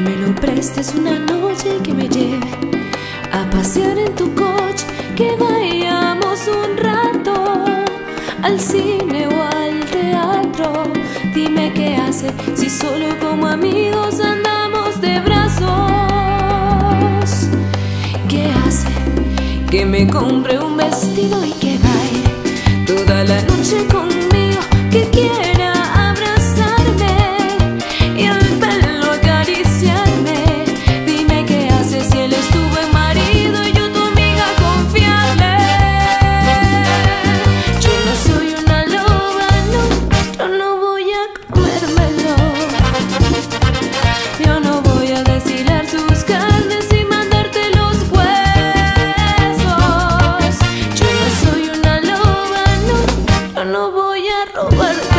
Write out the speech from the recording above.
lo prestes una noche que me lleve a pasear en tu coche, que vayamos un rato al cine o al teatro. Dime qué hace si solo como amigos andamos de brazos. ¿Qué hace? Que me compre un vestido y que baile toda la noche conmigo. No voy a robar.